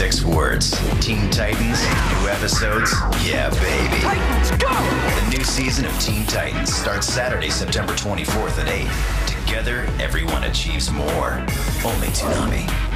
Six words. Teen Titans, new episodes. Yeah, baby. Titans, go! The new season of Teen Titans starts Saturday, September 24th at 8. Together, everyone achieves more. Only Toonami.